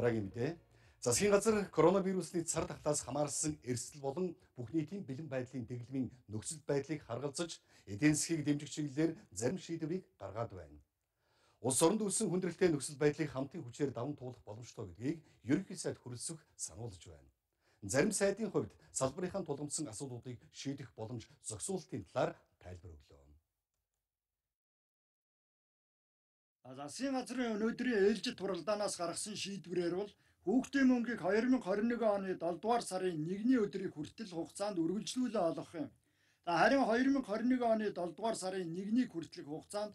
Дараагийн мэдээ. Засгийн газар коронавирусны цар тахлаас хамаарсан эрсдэл болон бүх нийтийн бэлэн байдлын дэглэмийн нөхцөл байдлыг харгалзаж эдийн засгийг дэмжих чиглэлээр зарим шийдвэрийг гаргаад байна. Улс оронд үүссэн хүндрэлтэй нөхцөл байдлыг хамтын хүчээр даван туулах боломжтой гэдгийг ерөнхий сайд хүрэлцэх сануулж байна. Зарим сайдын хувьд салбарынхаа тулгамдсан асуудлуудыг шийдэх боломж зохицуулалтын талаар тайлбар өглөө. Засгийн газрын өнөөдрийн ээлжид туралдаанаас гаргасан шийдвэрээр бол хүүхдийн мөнгийг 2021 оны 7 дугаар сарын 1-ний өдрийг хүртэл хугацаанд үргэлжлүүлээ олгох юм. За харин 2021 оны 7 дугаар сарын 1-ний хүртэлх хугацаанд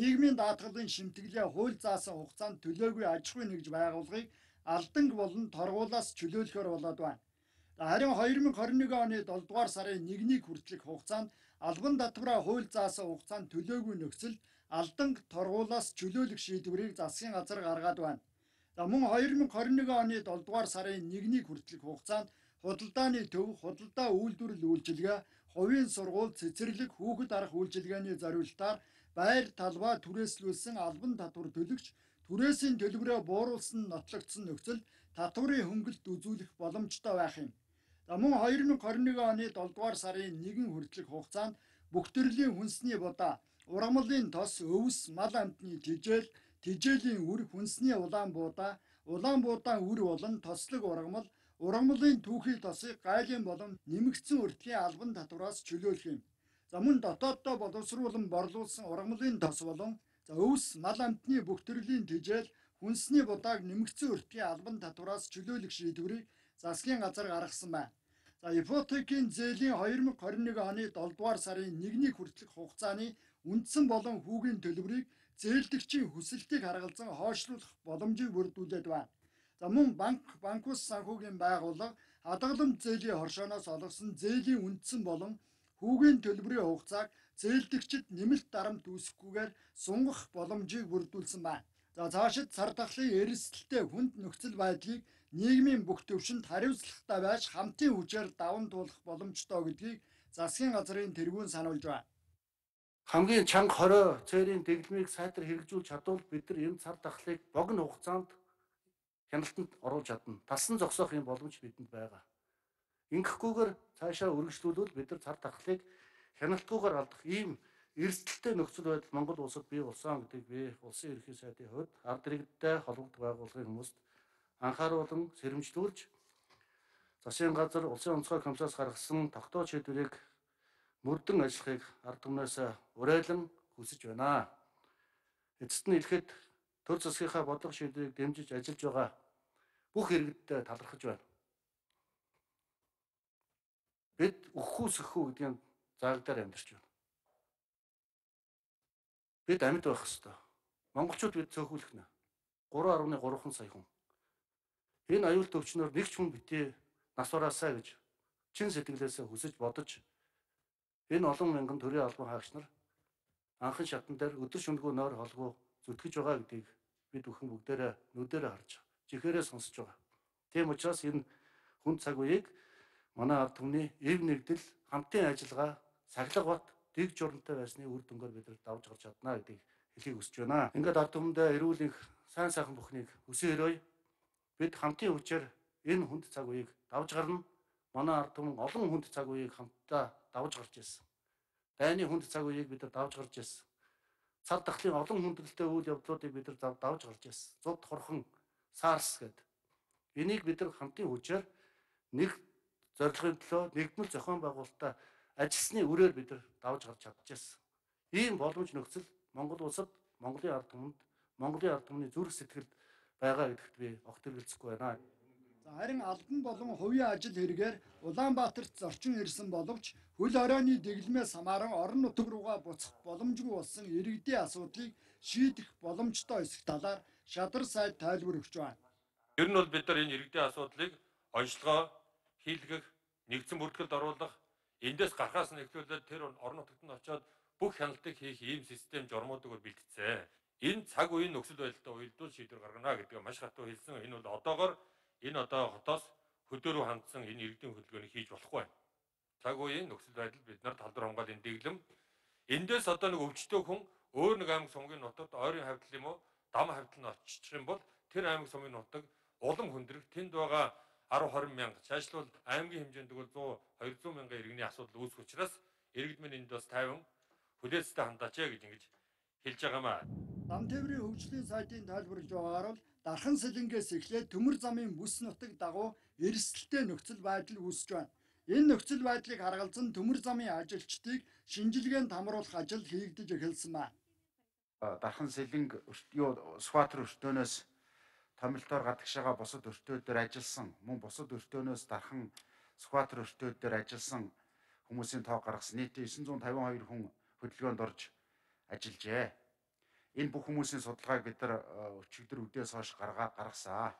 нийгмийн даатгалын шимтгэлээ хууль заасан хугацаанд төлөөгүй аж ахуй нэгж байгууллагыг алданг болон торгуулаас чөлөөлөхөр болоод байна. Харин 2021 оны 7 дугаар сарын 1-ний хүртэлх хугацаанд албан татвараа хууль заасан хугацаанд төлөөгүй нөхцөл алданг торгуулаас чөлөөлөх шийдвэрийг засгийн газар гаргаад байна. За мөн 2021 оны 7 дугаар сарын 1-ний хүртэлх хугацаанд худалдааны төв, худалдаа үйлдвэрлэл үйлчилгээ, хувийн сургууль, цэцэрлэг, хүүхэд арга үйлчилгээний зориулалтаар байр талбай түрээслүүлсэн албан татвар төлөгч түрээсийн төлбөрөө бууруулсан нотлогдсон нөхцөл татварын хөнгөлт үзүүлэх боломжтой байх юм. За мөн 2021 оны 7 дугаар сарын 1 хүртэлх хугацаанд бүх төрлийн хүнсний будаа ургамлын тос, өвс, мал амтны тижэл, тижээлийн үр, хүнсний улаан буудаа, улаан буудаан үр болон тослог ургамал, ургамлын түүхий тосыг гайлын болон нэмэгдсэн өртгийн албан татвараас чөлөөлөх юм. За мөн дотооддоо боловсруулан борлуулсан ургамлын тос болон за өвс, мал амтны бүх төрлийн тижэл, хүнсний будааг нэмэгдсэн өртгийн албан татвараас чөлөөлөх шийдвэрийг засгийн газар гаргасан байна. За ипотекийн зээлийн 2021 оны 7 дугаар сарын 1-ний хүртэлх хугацааны үндсэн болон хүүгийн төлбөрийг зээлдэгчийн хүсэлтийг харгалзан хойшлуулах боломжийг бүрдүүлээд байна. За мөн банк, банкус санхүүгийн байгууллага хадгаламж зээлийн хоршооноос олгосон зээлийн үндсэн болон хүүгийн төлбөрийн хугацааг зээлдэгчд нэмэлт дарамт үүсэхгүйгээр сунгах боломжийг бүрдүүлсэн байна. За цаашид цар тахлын эрсдэлтэй хүнд нөхцөл байдлыг нийгмийн бүх төвшөнд хариуцлагатай байж хамтын хүчээр даван туулах боломжтой гэдгийг засгийн газрын тэргүүн сануулж байна. Хамгийн чанга хорой цээрийн дэглэмийг сайтар хэрэгжүүлж чадвал бид нар энэ цар тахлыг богино хугацаанд хяналтанд оруулж чадна. Талсан зогсоох юм боломж бидэнд байгаа. Ингэхгүйгээр цаашаа үргэлжлүүлвэл бид нар цар тахлыг хяналтгүйгээр алдах ийм эрсдэлтэй нөхцөл байдал Монгол улсад бий болсон гэдгийг би улсын ерөнхий сайдын хувьд ард иргэдтэй холбогдох байгууллагын хүмүүст анхааруулan сэрэмжлүүлж засгийн газар улсын онцгой комиссаас гаргасан тогтоож шийдвэрийг мөрдөн ажиллахыг ард түмнээс уриалан хүсэж байна. Эцэст нь хэлэхэд төр засгийнхаа бодлого шийдвэрийг дэмжиж ажиллаж байгаа бүх иргэдтэй талархаж байна. Бид өгөхгүй сөхгүй гэдгийн заагдаар амьдарч байна. Бид амьд байх ёстой. Монголчууд бид цөөхүүлэх нэ. 3.3 сая хүн энэ аюул төвчнөр нэг ч хүн битээ нас ураасаа гэж чин сэтгэлээсээ хүсэж бодож энэ олон мянган төрийн албан хаагч нар анхан шатан дээр өдөр шөнөгүй нойр холгүй зүтгэж байгаа гэдгийг бид бүхэн бүгдээрээ нүдэрээ харж жихээрээ сонсож байгаа. Тийм учраас энэ хүн цаг үеийг манай ард түмний эв нэгдэл хамтын ажиллагаа сахилга бат дэг журамтай байсны үр дүнгээр бид нар давж гарч чадна гэдгийг хэлхийг хүсэж байна. Ингээд ард түмэндээ эрүүл их сайн сайхан бүхнийг өсөө өрөөе бид хамтын хүчээр энэ хүнд цаг үеийг давж гарна. Манай ард түмэн олон хүнд цаг үеийг хамтдаа давж гарч ирсэн. Дайны хүнд цаг үеийг бид давж гарч ирсэн. Цар тахлын олон хүндрэлтэй үйл явдлуудыг бид давж гарч ирсэн. Зуд хорхон SARS гэдэг. Энийг бид хамтын хүчээр нэг зорилгын төлөө нэгдмэл зохион байгуулалтаа ажилласны үрээр бид давж гарч чадчихсан. Ийм боломж нөхцөл Монгол улсад Монголын ард түмэнд Монголын ард түмний зүрх сэтгэлд байгаа гэдэгт би огт хэрэглэхгүй байна. Харин албан болон хувийн ажил хэрэгээр Улаанбаатарт зорчин ирсэн боловч хөл оройны дэглэмээс хамааран орон нутг руугаа буцах боломжгүй болсон иргэдийн асуудлыг шийдэх боломжтой эсэх талаар шадар сайд тайлбар өгч байна. Ер нь бол бид нар энэ иргэдийн асуудлыг онцлогоо хийлгэх, нэгдсэн бүртгэлд оруулах, эндээс гарахаас нь эхлүүлээд тэр орон нутагт нь очиод бүх хяналтыг хийх ийм систем журмуудыг бэлтцээ энэ цаг үеийн нөхцөл байдалтай уялдуул шийдвэр гаргана гэдгээ маш хатуу хэлсэн. Энэ бол одоогор энэ одоо хотоос хөдөөрөө хандсан энэ иргэдийн хөдөлгөөнийг хийж болохгүй байна. Цаг үеийн нөхцөл байдал бид нар талдар хамгаалын дэглэм эндээс одоо нэг өвчтөө хүн өөр нэг аймаг сумгийн нутагт ойрын хавьтал юм уу дам хавьтал нь очих юм бол тэр аймаг сумгийн нутаг улам хүндрэх тэнд байгаа 10 20 мянга цаашлбал аймгийн хэмжээнд бол 100 200 мянган иргэний асуудал үүсэх учраас иргэдмэн энд бас 50 хүлээцтэй хандаач гэж ингэж хэлж байгаамаа. Зам тээврийн хөгжлийн сайтын тайлбарлаж байгаагаар бол дархан сэлэнгээс эхлээд төмөр замын бүс нутаг дагуу эрсдэлтэй нөхцөл байдал үүсэж байна. Энэ нөхцөл байдлыг харгалзан төмөр замын ажилчдыг шинжилгээнд хамруулах ажил хийгдэж эхэлсэн байна. дархан сэлэнг юу Сүхбаатар өртөөнөөс томилтоор гадагшаага бусад өртөө дээр ажилласан мөн бусад өртөөнөөс дархан Сүхбаатар өртөө дээр ажилласан хүмүүсийн тоо гаргасан нийт 952 хүн хөдөлгөөнд орж ажиллажээ. Энэ бүх хүмүүсийн судалгааг бид нар э, өчигдөр үдээс хойш гаргаа гаргасан.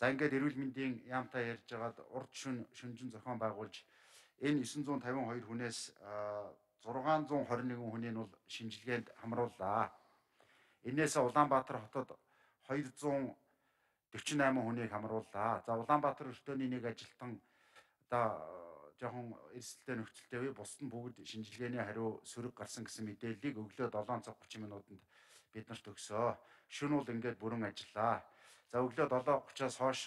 За ингээд эрүүл мэндийн яамтай ярьж байгаад урд шүн шүнжин зохион байгуулж энэ 952 хүнээс э, 621 хүнийг нь бол шинжилгээнд хамрууллаа. Энээс Улаанбаатар хотод 248 хүнийг хамрууллаа. За Улаанбаатар өртөөний нэг ажилтан одоо э, жоохон эрсдэлтэй нөхцөлтэй бай бусд нь бүгд шинжилгээний хариу сөрөг гарсан гэсэн мэдээллийг өглөө 7 цаг 30 минутанд бид нарт өгсөө. Шөнө бол ингээд бүрэн ажиллаа. За өглөө 7:30-аас хойш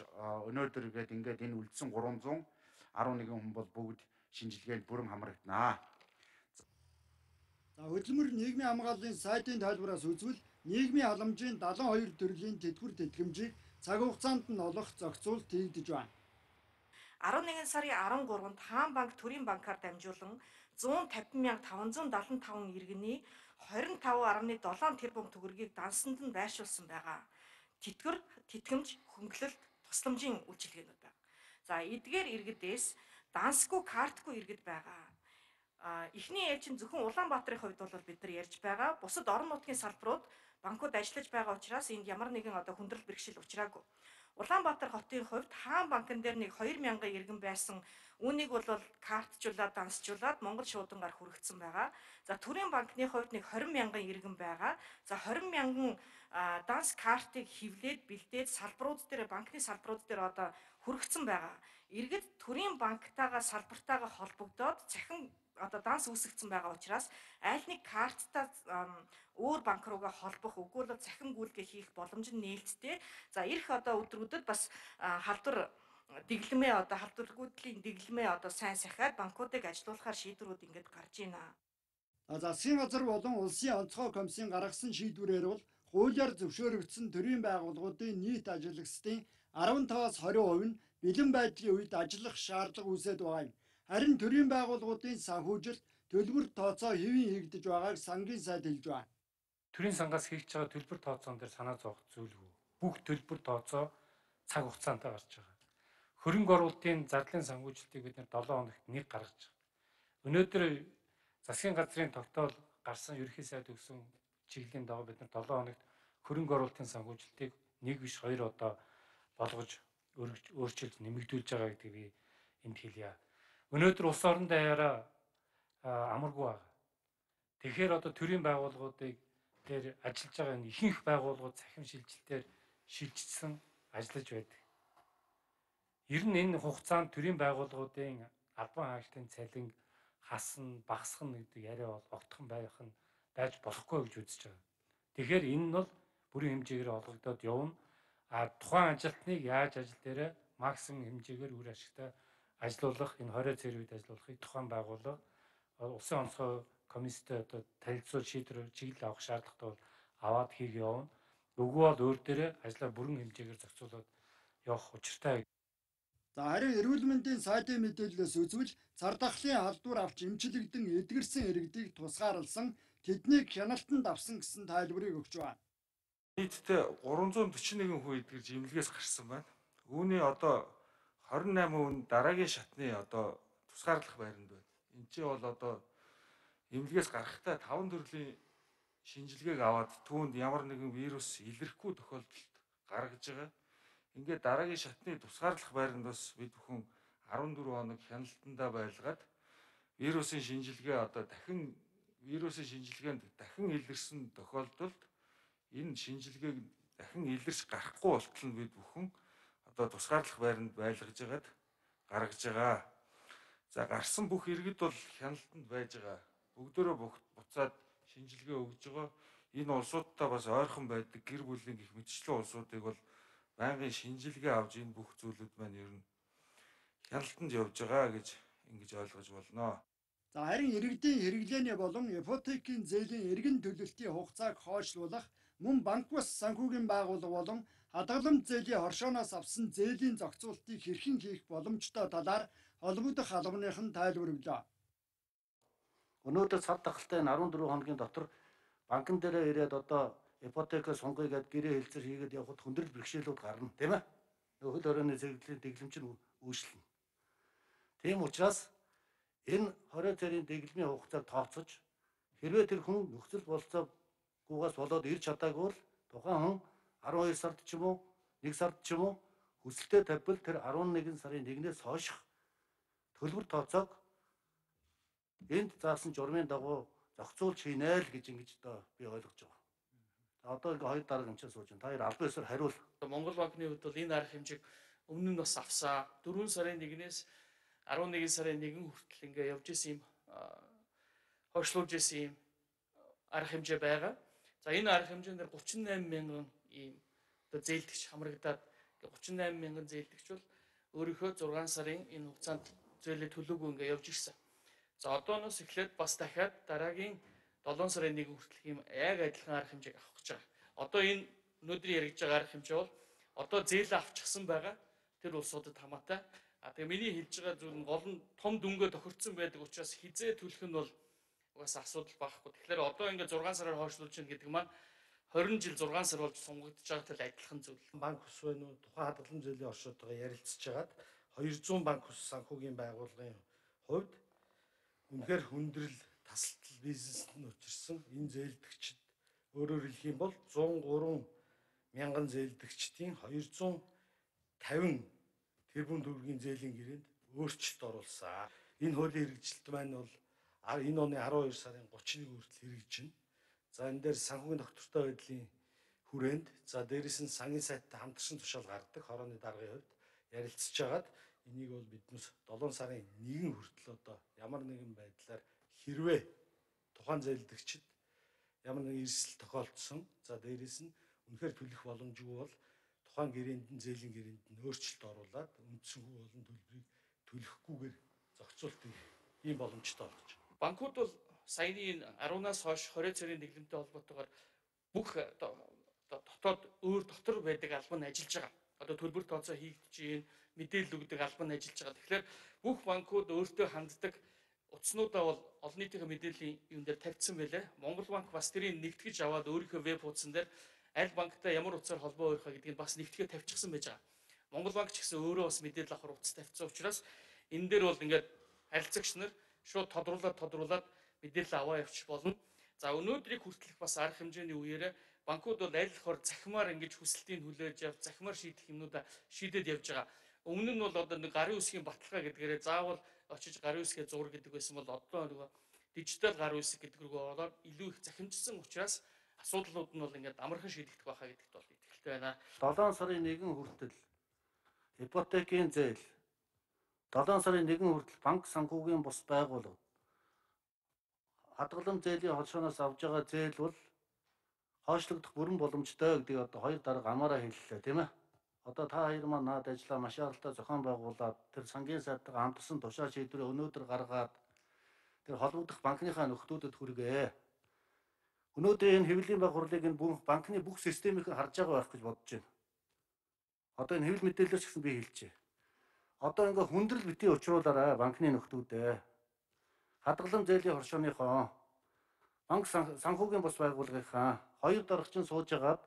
өнөөдөр гээд ингээд энэ үлдсэн 311 хүн бол бүгд шинжилгээнд бүрэн хамрагданаа. За хөдөлмөр нийгмийн хамгааллын сайтын тайлбараас үзвэл нийгмийн халамжийн 72 төрлийн тэтгэвэр тэтгэмжийг цаг хугацаанд нь олох зохицуулт хийгдэж байна. 11 сарын 13-нд Хаан банк төрийн банкар дамжуулан 150,575 иргэний 25.7 тэрбум төгрөгийг дансанд нь байршуулсан байгаа. Тэтгэр, тэтгэмж, хөнгөлөлт, тусламжийн үйлчилгээнүүд байна. За эдгээр иргэдээс дансгүй картгүй иргэд байгаа. А эхний ээлжин зөвхөн Улаанбаатарын хувьд бол бид нар ярьж байгаа. Бусад орон нутгийн салбарууд банкуд ажиллаж байгаа учраас энд ямар нэгэн одоо хүндрэл бэрхшээл учраагүй. Улаанбаатар хотын хувьд хаан банкн дээр нэг 2000 иргэн байсан. Үүнийг бол картжуулаад дансжуулаад Монгол шуудангаар хүргэсэн байгаа. За төрийн банкны хувьд нэг 20 мянган иргэн байгаа. За 20 мянган а, данс картыг хевлээд бэлдээд салбарууд дээр банкны салбарууд дээр одоо хүргэсэн байгаа. Иргэд төрийн банктайгаа салбартайгаа холбогдоод цахим одоо данс үүсгэсэн байгаа учраас аль нэг карттай өөр банк руугаа холбох үгүй бол цахим гүйлгээ хийх боломж нь нээлттэй. За ирэх одоо өдрүүдэд бас халдвар дэглэмээ одоо халдваргүйдлийн дэглэмээ одоо сайн сахиад банкуудыг ажилуулахаар шийдвэрүүд ингээд гарч байна. А засгийн газар болон улсын онцгой комиссийн гаргасан шийдвэрээр бол хуулиар зөвшөөрөгдсөн төрийн байгууллагуудын нийт ажиллагчдын 15-аас 20% нь бэлэн байдлын үед ажиллах шаардлага үүсэт байгаа юм. Харин төрийн байгууллагуудын санхүүжилт төлбөр тооцоо хэвийн хийгдэж байгааг сангийн сайд хэлж байна. Төрийн сангаас хийж байгаа төлбөр тооцоон дээр санаа зовох зүйлгүй. Бүх төлбөр тооцоо цаг хугацаантай гарч байгаа. Хөрөнгө оруулалтын зардлын санхүүжилтийг бид нэр 7 хоногт нэг гаргаж байгаа. Өнөөдөр засгийн газрын тогтоол гарсан ерхий сайд өгсөн чиглэлийн дагуу бид нар 7 хоногт хөрөнгө оруулалтын санхүүжилтийг нэг биш хоёр одоо болгож өөрчилж нэмэгдүүлж байгаа гэдгийг би энд хэлье. Өнөөдөр улс орон даяараа амаргүй байгаа. Тэгэхээр одоо төрийн байгууллагуудыг дээр ажиллаж байгаа энэ ихэнх байгууллагууд цахим шилжилтээр шилжчихсэн ажиллаж байдаг. Ер нь энэ хугацаанд төрийн байгууллагуудын албан хаалтын цалин хасна, багасгах гэдэг яриа бол огтхон байх нь байж болохгүй гэж үзэж байгаа. Тэгэхээр энэ нь бол бүрийн хэмжээгээр олгогдоод явна. А тухайн ажилтныг яаж ажил дээрээ максимум хэмжээгээр үр ашигтай ажилуулах энэ 20 цэр үед ажилуулахыг тухайн байгууллага улсын онцгой комисстэй одоо танилцуул шийдвэр чиглэл авах шаардлагатай бол аваад хийх явна. Үгүй бол өөр дээрээ ажлаа бүрэн хэмжээгээр зохицуулаад явах учиртай За харин эрүүл мэндийн сайтын мэдээлэлээс үзвэл цар тахлын халдвар авч эмчилэгдэн эдгэрсэн иргэдийг тусгаарлсан тэднийг хяналтанд авсан гэсэн тайлбарыг өгч байна. Нийтдээ 341 хүн эдгэрж имлэгээс гарсан байна. Үүний одоо 28 хүн дараагийн шатны одоо тусгаарлах байранд байна. Энд чинь бол одоо имлэгээс гарахтаа 5 төрлийн шинжилгээг аваад түүнд ямар нэгэн вирус илэрхгүй тохиолдолд гаргаж байгаа. Ингээд дараагийн шатны тусгаарлах байранд бас бид бүхэн 14 хоног хяналтандаа байлгаад вирусын шинжилгээ одоо дахин вирусын шинжилгээнд дахин илэрсэн тохиолдолд энэ шинжилгээг дахин илэрч гарахгүй болтол нь бид бүхэн одоо тусгаарлах байранд байлгаж байгаад гаргаж байгаа. За гарсан бүх иргэд бол хяналтанд байж байгаа. Бүгдөө буцаад шинжилгээ өгж байгаа. Энэ улсуудтай бас ойрхон байдаг гэр бүлийн гих мэтчлэн улсуудыг бол байнгын шинжилгээ авч энэ бүх зүйлүүд маань ер нь хяналтанд явж байгаа гэж ингэж ойлгож болно. За харин иргэдийн хэрэглээний болон ипотекийн зээлийн эргэн төлөлтийн хугацааг хойшлуулах мөн банк бус санхүүгийн байгууллага болон хадгаламж зээлийн хоршооноос авсан зээлийн зохицуултыг хэрхэн хийх боломжтой талаар холбогдох албаныхан тайлбарлав. Өнөөдөр цар тахалтай энэ 14 хоногийн дотор банкн дээрээ ирээд одоо ипотека сунгая гэд гэрээ хэлцэр хийгээд явхад хүндрэл бэрхшээлүүд гарна тийм ээ. Нөгөө хөл хорионы зэрэглэлийн дэглэмж нь үүшлэнэ. Тийм учраас энэ 20 цэрийн дэглэмийн хугацааг тооцож хэрвээ тэр хүн нөхцөл болцоогүйгээс болоод ирж чадаагүй бол тухайн хүн 12 сард ч юм уу 1 сард ч юм уу хүсэлтэд тавьбал тэр 11 сарын 1-ээс хойших төлбөр тооцоог энд заасан журмын дагуу зохицуулж хийнэ л гэж ингэж одоо би ойлгож байгаа. За одоо ингээ хоёр дарга эмчээр сууж байна. Та хоёр албан ёсоор хариул. Монгол банкны хувьд бол энэ арга хэмжээг өмнө нь бас авсаа 4 сарын 1-ээс 11 сарын 1 хүртэл ингээ явж исэн юм хойшлуулж исэн юм арга хэмжээ байгаа. За энэ арга хэмжээнд 38 мянган ийм одоо зээлдэгч хамрагдаад 38 мянган зээлдэгч бол өөрийнхөө 6 сарын энэ хугацаанд зээлээ төлөөгүй ингээ явж ирсэн. За одооноос эхлээд бас дахиад дараагийн 7 сарын 1 хүртэл ийм яг адилхан арга хэмжээг авах гэж байгаа. Одоо энэ өнөөдрийн яригдж байгаа арга хэмжээ бол одоо зээлээ авчихсан байгаа тэр улсуудад хамаатай. А тэгээ миний хэлж байгаа зүйл нь гол нь том дүнгээ тохирцсон байдаг учраас хизээ төлөх нь бол угаасаа асуудал байхгүй. Тэгэхээр одоо ингээд 6 сараар хойшлуулж чинь гэдэг маань 20 жил 6 сар болж сунгагдж байгаатай адилхан зүйл. банк ус байна уу тухайн хадгалан зээлийн оршуудтайгаа ярилцж хагаад 200 банк ус санхүүгийн байгууллагын хувьд үнэхээр хүндрэл тасалдал бизнест нь учирсан энэ зээлдэгчд өөрөөр хэлэх юм бол 103 мянган зээлдэгчдийн 250 тэрбум төгрөгийн зээлийн гэрээнд өөрчлөлт оруулсан. Энэ хуулийн хэрэгжилт маань бол энэ оны 12 сарын 31 хүртэл хэрэгжинэ. За энэ дээр санхүүгийн доктортой байдлын хүрээнд за дээрэс нь сангийн сайттай хамтарсан тушаал гаргадаг хорооны даргын хувьд ярилцж хагаад энийг бол биднес 7 сарын 1 хүртэл одоо ямар нэгэн байдлаар хэрвээ тухайн зээлдэгчд ямар нэгэн эрсдэл тохиолдсон за дээрэс нь үнэхээр төлөх боломжгүй бол тухайн гэрээнд нь зээлийн гэрээнд нь өөрчлөлт оруулад үндсэн хүү болон төлбөрийг төлөхгүйгээр зохицуулт ийм боломжтой болж байна. Банкуд бол саяны энэ 10-аас хойш 20 цэрийн дэглэмтэй холбоотойгоор бүх дотоод өөр дотор байдаг албан ажиллаж байгаа. Одоо төлбөр тооцоо хийгдэж гин мэдээлэл өгдөг албан ажиллаж байгаа. Тэгэхээр бүх банкуд өөртөө ханддаг утаснуудаа бол олон нийтийн мэдээллийн юм дээр тавьсан байлээ. Монгол банк бас тэрийг нэгтгэж аваад өөрийнхөө веб хуудсан дээр аль банктай ямар утсаар холбоо өөрийнхөө гэдгийг бас нэгтгэж тавьчихсан байж байгаа. Монгол банк ч гэсэн өөрөө бас мэдээлэл авах утас тавьсан учраас энэ дээр бол ингээд харилцагч нар шууд тодруулаад тодруулаад мэдээлэл аваа явчих болно. За өнөөдрийг хүртэлх бас арга хэмжээний үеэрээ банкуд бол аль хор захимаар ингэж хүсэлтийг хүлээж авч захимаар шийдэх юмнуудаа шийдээд явж байгаа. Өмнө нь бол одоо нэг гарын үсгийн баталгаа гэдгээрээ заавал очиж гарын үсгээ зур гэдэг байсан бол одоо нөгөө дижитал гарын үсэг гэдэг рүү ороод илүү их захимжсан учраас асуудлууд нь бол ингээд амархан шийдэгдэх байхаа гэдэгт бол итгэлтэй байна. 7 сарын 1 хүртэл ипотекийн зээл 7 сарын 1 хүртэл банк санхүүгийн бус байгууллага хадгалан зээлийн холшооноос авж байгаа зээл бол хойшлогдох бүрэн боломжтой гэдгийг одоо хоёр дарга амаараа хэллээ тийм ээ. Одоо та хоёр маань наад ажиллаа маш аралтай зохион байгуулад тэр сангийн сайтаа хамтсан тушаа шийдвэрээ өнөөдөр гаргаад тэр холбогдох банкныхаа нөхдүүдэд хүргээ. Өнөөдөр энэ хэвлэлийн баг хурлыг энэ бүх банкны бүх системийг харж байгаа байх гэж бодож байна. Одоо энэ хэвлэл мэдээлэлч гэсэн би хэлчихэ. Одоо ингээ хүндрэл битгий учруулаарай банкны нөхдүүдээ. Хадгалан зээлийн хоршооныхоо. Банк санхүүгийн бус байгууллагынхаа. Хоёр даргачин сууж агаад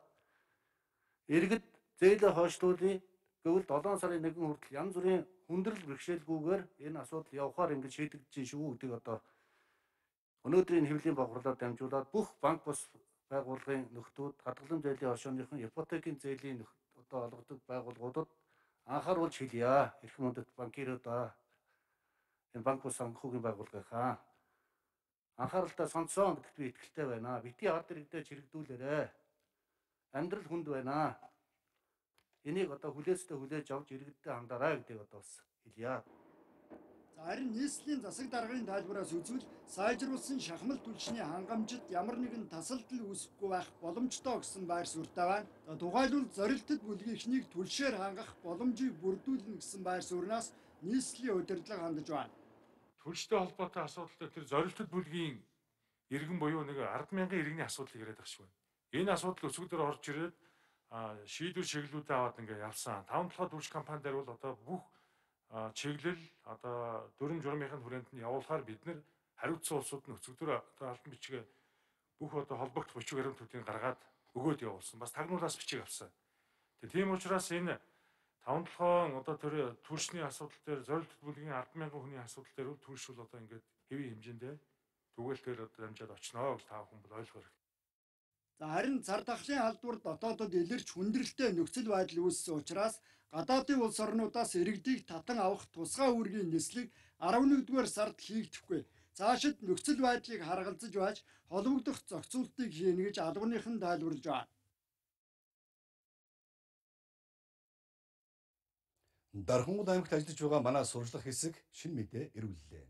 иргэд зээлээ хойшлуулъя. Гэвэл 7 сарын 1 хүртэл янз бүрийн хүндрэл бэрхшээлгүйгээр энэ асуудал явахаар ингэж шийдэгдэж шүү гэдгийг одоо өнөөдрийн хэвлэлийн бохирлоор дамжуулаад бүх банк бус байгууллагын нөхдүүд хадгалан зээлийн хоршооныхон ипотекийн зээлийн одоо олгодог байгууллагуудад анхааруулж хэлье. Эрх мөндөд банкируудаа энэ банк ус санхүүгийн байгууллагынхаа анхааралтай сонцсон гэдэгт би итгэлтэй байна. Бити ард иргэдээ чирэгдүүлээрэ. Амьдрал хүнд байна. Энийг одоо хүлээстэй хүлээж авч иргэдтэй хандаарай гэдгийг одоо бас хэлье. Харин нийслэлийн засаг даргын тайлбараас үзвэл сайжруулсан шахмал түлшний хангамжид ямар нэгэн тасалдал үүсэхгүй байх боломжтой гэсэн байр суурьтай байна. Тухайлбал зорилтод бүлгийнхнийг түлшээр хангах боломжийг бүрдүүлнэ гэсэн байр сууриас нийслэлийн удирдлага хандаж байна. Түлштэй холбоотой асуудал тэр зорилтод бүлгийн иргэн буюу нэг 100000 иргэний асуудал яриад шиг байна. Энэ асуудал өсгөдөр орж ирээд шийдвэр чиглэлүүдээ аваад ингээ явсан. Таван толгой түлш компани дээр бол одоо бүх чиглэл одоо дүрм журмынхын хүрээнд нь явуулахаар бид нэр хариуцсан улсууд нь өсгөдөр одоо алтан бичгээ бүх одоо холбогд бичиг баримтуудыг гаргаад өгөөд явуулсан. Бас тагнуулаас бичиг авсан. Тэгээ тийм учраас энэ таван толгойн одоо тэр түлшний асуудал дээр зорилт бүлгийн 100000 хүний асуудал дээр түлш бол одоо ингээд хэвийн хэмжээндээ түгээлтээр одоо дамжаад очноо гэж та хүн бол ойлгох. За харин цар тахлын халдвар дотоодод илэрч хүндрэлтэй нөхцөл байдал үүссэн учраас гадаадын улс орнуудаас иргэдийг татан авах тусгай үүргийн нислэг 11-р сард хийгдэхгүй. Цаашид нөхцөл байдлыг харгалзаж байж холбогдох зохицуултыг хийнэ гэж албаныхан тайлбарлаж байна. Дархангууд аймагт ажиллаж байгаа манай сурчлах хэсэг шин мэдээ ирүүллээ.